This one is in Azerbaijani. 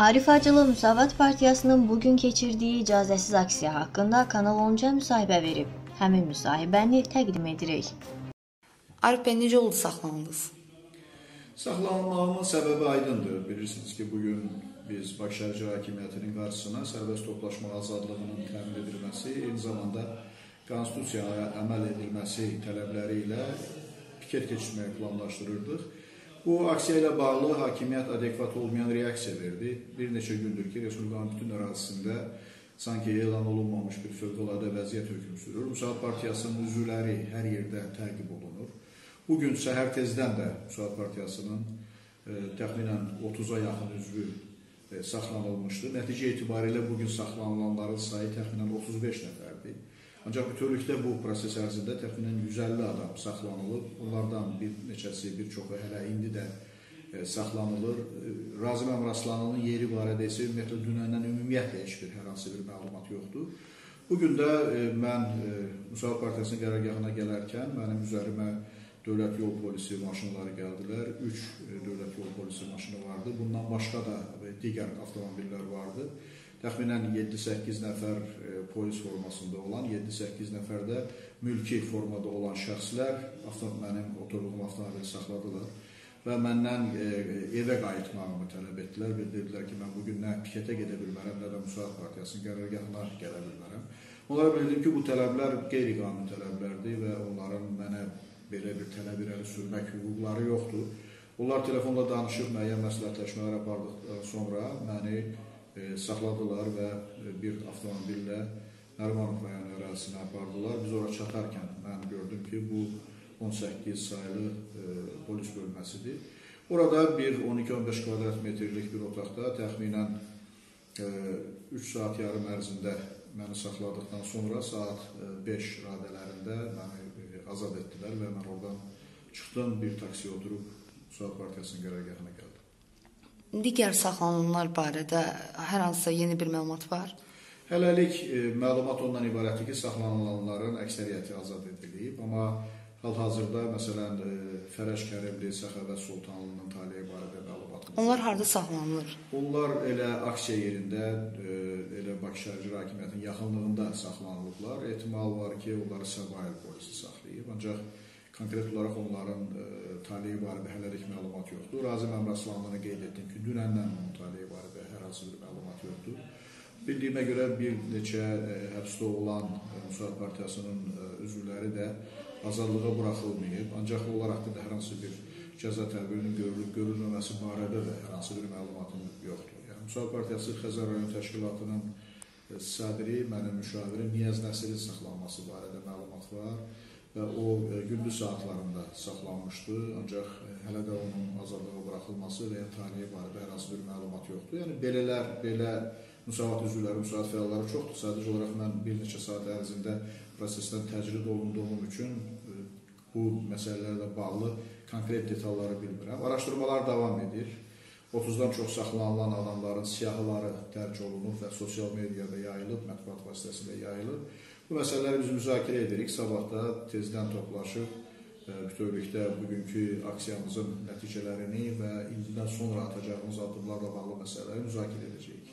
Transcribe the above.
Arif Hacılı Müsavat Partiyasının bugün keçirdiyi icazəsiz aksiya haqqında Kanal 10-ca müsahibə verib. Həmin müsahibəni təqdim edirik. Arif bəy necə oldu saxlanıldınız? Saxlanmağımın səbəbi aydındır. Bilirsiniz ki, bugün biz Bakı Şəhər İcra Hakimiyyətinin qarşısına sərbəst toplaşma azadlığının təmin edilməsi, eyni zamanda konstitusiyaya əməl edilməsi tələbləri ilə piket keçirməyi planlaşdırırdıq. Bu aksiya ilə bağlı hakimiyyət adekvat olmayan reaksiya verdi. Bir neçə gündür ki, Respublikanın bütün ərazisində sanki elan olunmamış bir fövqəladə vəziyyət hökm sürür. Müsaad Partiyasının üzvləri hər yerdə təqib olunur. Bugün səhər tezdən də Müsaad Partiyasının e, təxminən 30-a yaxın üzvü e, saxlanılmışdı. Nəticə etibarilə bugün saxlanılanların sayı təxminən 35 nəfərdir. Ancaq bütövlükdə bu proses ərzində təxminən 150 adam saxlanılıb. Bunlardan bir neçəsi, bir çoxu hələ indi də e, saxlanılır. E, Razım Əmraslanının yeri barədə isə ümumiyyətlə dünəndən ümumiyyətlə heç bir hər hansı bir məlumat yoxdur. Bugün də e, mən Müsavat Partiyasının qərargahına gələrkən mənim üzərimə dövlət yol polisi maşınları gəldilər. 3 dövlət yol polisi maşını vardı. Bundan başqa da digər avtomobillər vardı təxminən 7-8 nəfər e, polis formasında olan, 7-8 nəfər də mülki formada olan şəxslər mənim oturduğum avtomobili saxladılar və məndən e, evə qayıtmağımı tələb etdilər. Bildirdilər ki, mən bugün nə piketə gedə bilmərəm, nə də Müsaad Partiyasının qərargahına gələ bilmərəm. Onlara bildirdim ki, bu tələblər qeyri-qanuni tələblərdir və onların mənə belə bir tələb irəli sürmək hüquqları yoxdur. Onlar telefonla danışıb müəyyən məsləhətləşmələr apardıqdan sonra məni e, saxladılar və e, bir avtomobillə Nərimanov rayonu ərazisinə apardılar. Biz ora çatarkən mən gördüm ki, bu 18 saylı e, polis bölməsidir. Orada bir 12-15 kvadrat metrlik bir otaqda təxminən e, 3 saat yarım ərzində məni saxladıqdan sonra saat 5 e, radələrində məni e, azad etdilər və mən oradan çıxdım, bir taksiyə oturub Suad Partiyasının qərargahına gəldim. Digər saxlanılanlar barədə hər hansısa yeni bir məlumat var? Hələlik e, məlumat ondan ibarətdir ki, saxlanılanların əksəriyyəti azad edilib, amma hal-hazırda məsələn e, Fərəş Kərimli, Səxavət Sultanlının taleyi barədə məlumatımız. Onlar harda saxlanılır? Onlar elə aksiya yerində, e, elə Bakı Şəhər Hakimiyyətinin yaxınlığında saxlanılıblar. Ehtimal var ki, onları Səbail polisi saxlayıb, ancaq Konkret olaraq onların e, taleyi barədə hələlik məlumat yoxdur. Razim Əmraslanlığını qeyd etdim ki, dünəndən onun taleyi barədə hər hansı bir məlumat yoxdur. Bildiyimə görə bir neçə e, həbsdə olan e, Müsaad Partiyasının e, üzvləri də azadlığa buraxılmayıb. Ancaq onlar haqqında hər hansı bir cəza tədbirinin görülüb görülməməsi barədə də hər hansı bir məlumatım yoxdur. Yəni Müsaad Partiyası Xəzər rayon təşkilatının e, sədri, mənim müşavirim Niyaz Nəsirin saxlanması barədə məlumat var və o e, gündüz saatlarında saxlanmışdı, ancaq e, hələ də onun azadlığa buraxılması və ya taleyi barədə hər hansı bir məlumat yoxdur. Yəni belələr, belə müsavat üzvləri, müsavat fəalları çoxdur. Sadəcə olaraq mən bir neçə saat ərzində prosesdən təcrid olunduğum üçün e, bu məsələlərlə bağlı konkret detalları bilmirəm. Araşdırmalar davam edir. 30-dan çox saxlanılan adamların siyahıları dərc olunub və sosial mediada yayılıb, mətbuat vasitəsilə yayılıb. Bu məsələləri biz müzakirə edirik. Sabah da tezdən toplaşıb e, bütövlükdə bugünkü aksiyamızın nəticələrini və indidən sonra atacağımız addımlarla bağlı məsələləri müzakirə edəcəyik.